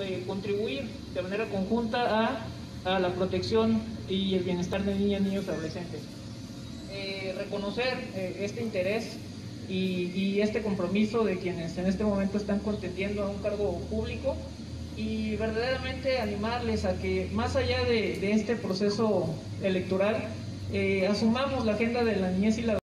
eh, contribuir de manera conjunta a, a, la protección y el bienestar de niñas, niños y adolescentes. Eh, reconocer eh, este interés y, y, este compromiso de quienes en este momento están contendiendo a un cargo público y verdaderamente animarles a que más allá de, de este proceso electoral, eh, asumamos la agenda de la niñez y la